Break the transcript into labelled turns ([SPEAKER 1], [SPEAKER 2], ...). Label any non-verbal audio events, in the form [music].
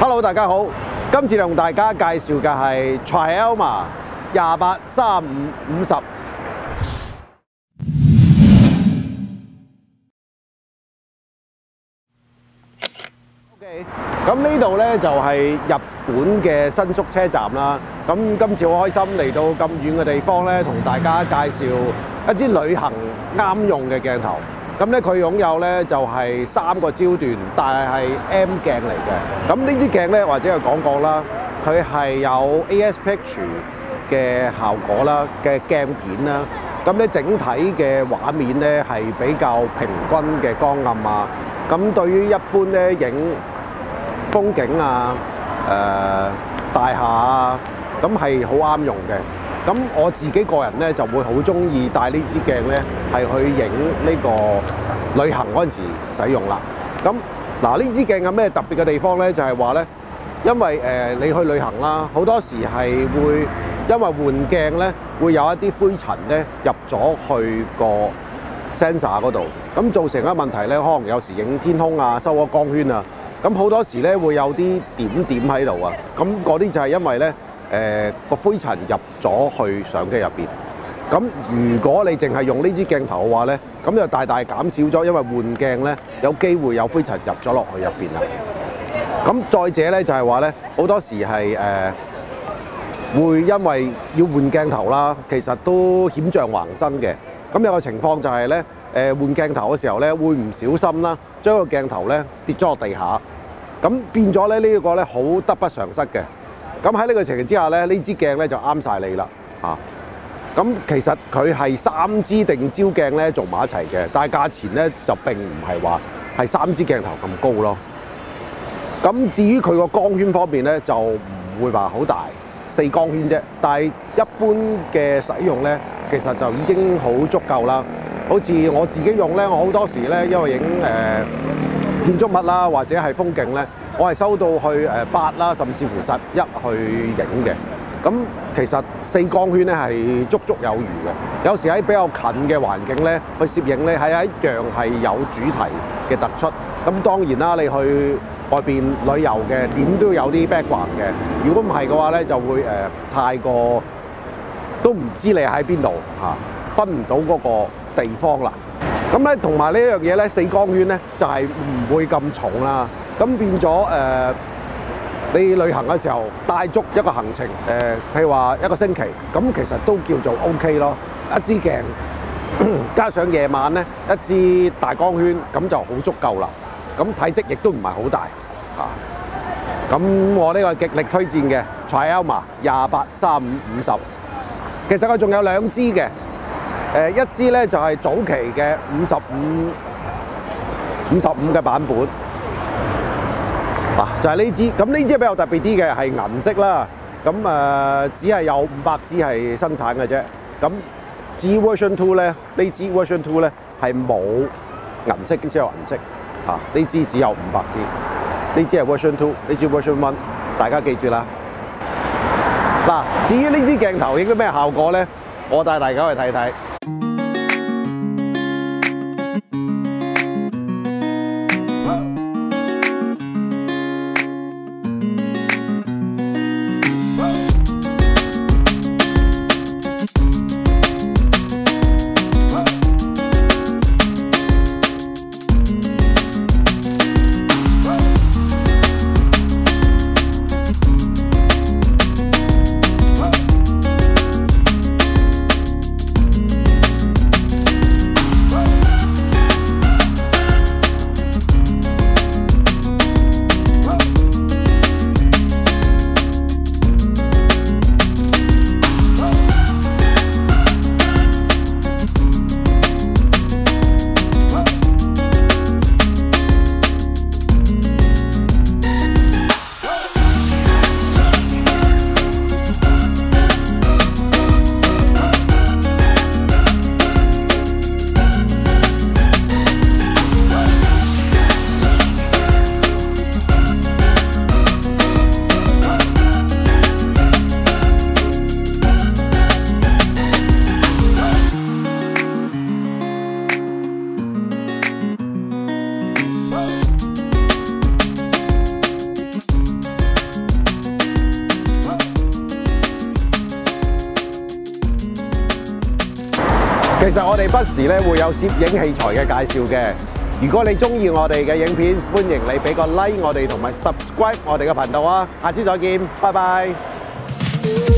[SPEAKER 1] Hello，大家好，今次同大家介紹嘅係 Trialma 廿八三五五十。OK，咁呢度呢就係日本嘅新宿車站啦。咁今次好開心嚟到咁遠嘅地方呢，同大家介紹一支旅行啱用嘅鏡頭。咁咧佢擁有咧就係三個焦段，但係係 M 鏡嚟嘅。咁呢支鏡咧，或者係講過啦，佢係有 ASPEC 嘅效果啦嘅鏡片啦。咁咧整體嘅畫面咧係比較平均嘅光暗啊。咁對於一般咧影風景啊、誒、大廈啊，咁係好啱用嘅。咁我自己個人咧就會好中意戴呢支鏡咧，係去影呢個旅行嗰陣時使用啦。咁嗱，呢支鏡有咩特別嘅地方咧？就係話咧，因為誒、你去旅行啦，好多時係會因為換鏡咧，會有一啲灰塵咧入咗去個 sensor 嗰度，咁造成一個問題咧，可能有時影天空啊，收咗光圈啊，咁好多時咧會有啲點點喺度啊，咁嗰啲就係因為咧。誒個、灰塵入咗去相機入邊，咁如果你淨係用呢支鏡頭嘅話咧，咁就大大減少咗，因為換鏡咧有機會有灰塵入咗落去入邊啦。咁再者咧就係話咧，好多時係誒、呃、會因為要換鏡頭啦，其實都險象橫生嘅。咁有個情況就係咧，誒、呃、換鏡頭嘅時候咧，會唔小心啦，將個鏡頭咧跌咗落地下，咁變咗咧呢一個咧好得不償失嘅。咁喺呢個情形之下咧，呢支鏡咧就啱晒你啦，啊！咁其實佢係三支定焦鏡咧做埋一齊嘅，但係價錢咧就並唔係話係三支鏡頭咁高咯。咁至於佢個光圈方面咧，就唔會話好大，四光圈啫。但係一般嘅使用咧，其實就已經好足夠啦。好似我自己用咧，我好多時咧，因為影誒、建築物啦，或者係風景咧。我係收到去誒八啦，甚至乎十一去影嘅。咁其實四光圈咧係足足有餘嘅。有時喺比較近嘅環境咧，去攝影咧係一樣係有主題嘅突出。咁當然啦，你去外邊旅遊嘅點都有啲 background 嘅。如果唔係嘅話咧，就會誒、太過都唔知你喺邊度嚇，分唔到嗰個地方啦。咁咧同埋呢一樣嘢咧，四光圈咧就係、唔會咁重啦。咁變咗誒、你旅行嘅時候帶足一個行程，誒、譬如話一個星期，咁其實都叫做 OK 咯。一支鏡 [clears throat] 加上夜晚咧一支大光圈，咁就好足夠啦。咁體積亦都唔係好大嚇。咁我呢個極力推薦嘅 Trialma 廿八三五五十，其實佢仲有兩支嘅，誒一支咧就係早期嘅五十五五十五嘅版本。嗱，就係呢支，咁呢支比較特別啲嘅係銀色啦，咁誒、只係有五百支係生產嘅啫。咁至於 Version Two 咧，呢支 Version Two 咧係冇銀色，只有銀色。嚇、呢支只有五百支，呢支係 Version Two，呢支 Version One，大家記住啦。嗱、至於呢支鏡頭影咗咩效果咧，我帶大家去睇睇。其實我哋不時咧會有攝影器材嘅介紹嘅。如果你中意我哋嘅影片，歡迎你俾個 like 我哋同埋 subscribe 我哋嘅頻道啊！下次再見，拜拜。